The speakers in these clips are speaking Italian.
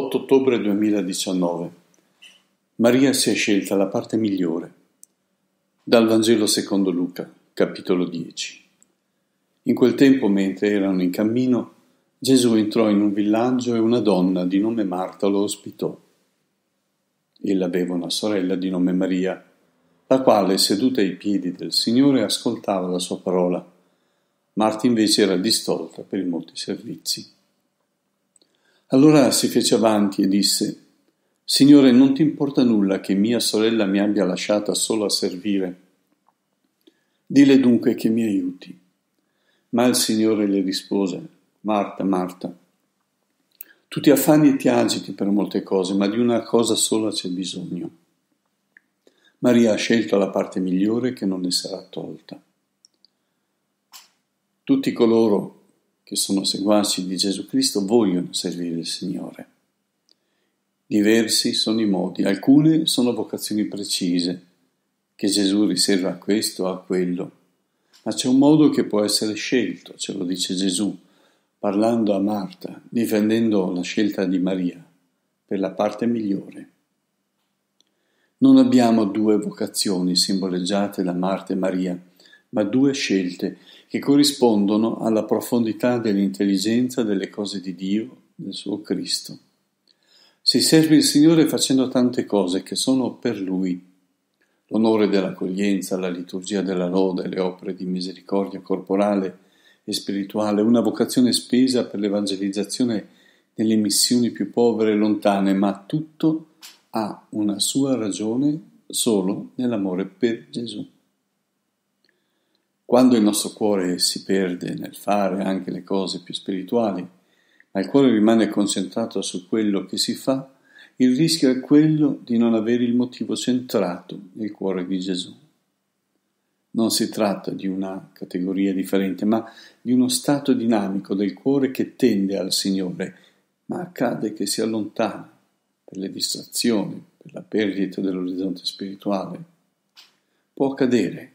8 ottobre 2019 Maria si è scelta la parte migliore. Dal Vangelo secondo Luca, capitolo 10. In quel tempo, mentre erano in cammino, Gesù entrò in un villaggio e una donna di nome Marta lo ospitò. Ella aveva una sorella di nome Maria, la quale, seduta ai piedi del Signore, ascoltava la sua parola. Marta invece era distolta per i molti servizi. Allora si fece avanti e disse, Signore, non ti importa nulla che mia sorella mi abbia lasciata solo a servire? Dile dunque che mi aiuti. Ma il Signore le rispose, Marta, Marta, tu ti affanni e ti agiti per molte cose, ma di una cosa sola c'è bisogno. Maria ha scelto la parte migliore che non le sarà tolta. Tutti coloro che sono seguaci di Gesù Cristo vogliono servire il Signore. Diversi sono i modi, alcune sono vocazioni precise, che Gesù riserva a questo o a quello, ma c'è un modo che può essere scelto, ce lo dice Gesù, parlando a Marta, difendendo la scelta di Maria per la parte migliore. Non abbiamo due vocazioni simboleggiate da Marta e Maria, ma due scelte che corrispondono alla profondità dell'intelligenza delle cose di Dio, del suo Cristo. Si serve il Signore facendo tante cose che sono per Lui. L'onore dell'accoglienza, la liturgia della lode, le opere di misericordia corporale e spirituale, una vocazione spesa per l'evangelizzazione nelle missioni più povere e lontane, ma tutto ha una sua ragione solo nell'amore per Gesù. Quando il nostro cuore si perde nel fare anche le cose più spirituali, ma il cuore rimane concentrato su quello che si fa, il rischio è quello di non avere il motivo centrato nel cuore di Gesù. Non si tratta di una categoria differente, ma di uno stato dinamico del cuore che tende al Signore, ma accade che si allontana per le distrazioni, per la perdita dell'orizzonte spirituale. Può accadere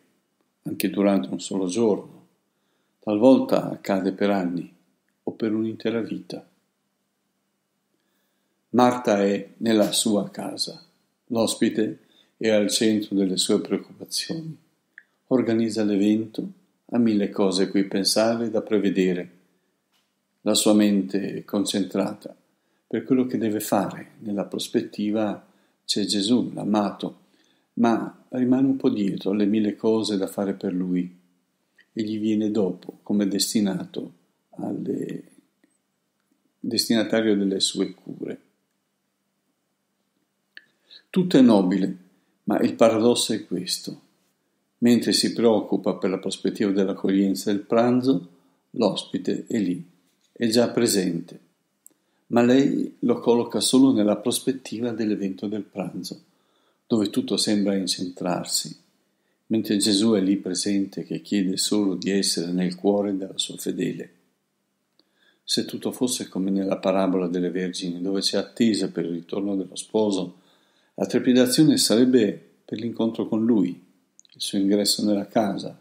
anche durante un solo giorno, talvolta accade per anni o per un'intera vita. Marta è nella sua casa, l'ospite è al centro delle sue preoccupazioni, organizza l'evento, ha mille cose a cui pensare da prevedere. La sua mente è concentrata per quello che deve fare. Nella prospettiva c'è Gesù, l'amato, ma rimane un po' dietro alle mille cose da fare per lui e gli viene dopo come destinato alle, destinatario delle sue cure. Tutto è nobile, ma il paradosso è questo. Mentre si preoccupa per la prospettiva dell'accoglienza del pranzo, l'ospite è lì, è già presente, ma lei lo colloca solo nella prospettiva dell'evento del pranzo, dove tutto sembra incentrarsi, mentre Gesù è lì presente che chiede solo di essere nel cuore della sua fedele. Se tutto fosse come nella parabola delle vergini, dove c'è attesa per il ritorno dello sposo, la trepidazione sarebbe per l'incontro con lui, il suo ingresso nella casa.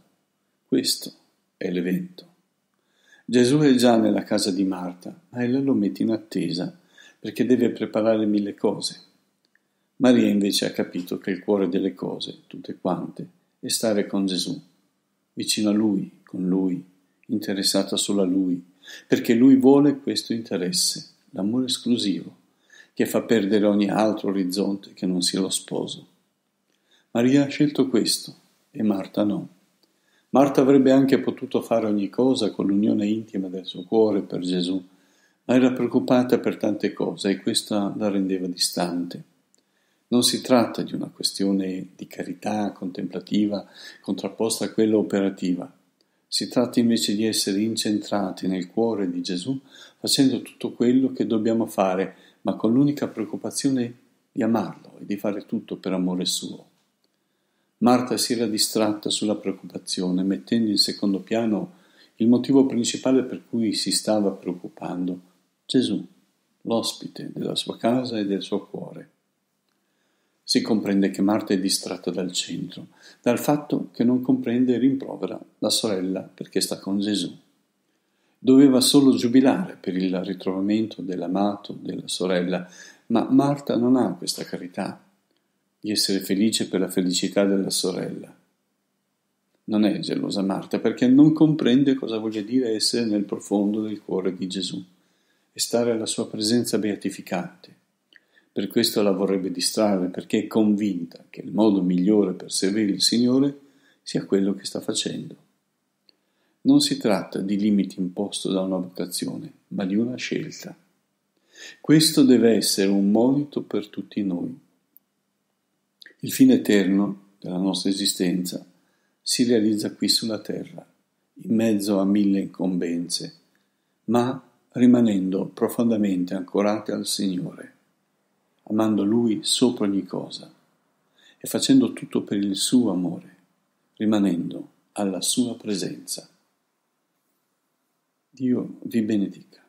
Questo è l'evento. Gesù è già nella casa di Marta, ma ella lo mette in attesa, perché deve preparare mille cose. Maria invece ha capito che il cuore delle cose, tutte quante, è stare con Gesù, vicino a Lui, con Lui, interessata solo a Lui, perché lui vuole questo interesse, l'amore esclusivo, che fa perdere ogni altro orizzonte che non sia lo sposo. Maria ha scelto questo e Marta no. Marta avrebbe anche potuto fare ogni cosa con l'unione intima del suo cuore per Gesù, ma era preoccupata per tante cose e questa la rendeva distante. Non si tratta di una questione di carità contemplativa contrapposta a quella operativa, si tratta invece di essere incentrati nel cuore di Gesù, facendo tutto quello che dobbiamo fare, ma con l'unica preoccupazione di amarlo e di fare tutto per amore suo. Marta si era distratta sulla preoccupazione, mettendo in secondo piano il motivo principale per cui si stava preoccupando, Gesù, l'ospite della sua casa e del suo cuore. Si comprende che Marta è distratta dal centro, dal fatto che non comprende e rimprovera la sorella perché sta con Gesù. Doveva solo giubilare per il ritrovamento dell'amato, della sorella, ma Marta non ha questa carità di essere felice per la felicità della sorella. Non è gelosa Marta perché non comprende cosa voglia dire essere nel profondo del cuore di Gesù e stare alla sua presenza beatificante. Per questo la vorrebbe distrarre perché è convinta che il modo migliore per servire il Signore sia quello che sta facendo. Non si tratta di limiti imposto da una vocazione, ma di una scelta. Questo deve essere un monito per tutti noi. Il fine eterno della nostra esistenza si realizza qui sulla terra, in mezzo a mille incombenze, ma rimanendo profondamente ancorate al Signore, amando Lui sopra ogni cosa e facendo tutto per il suo amore, rimanendo alla sua presenza. Dio vi benedica.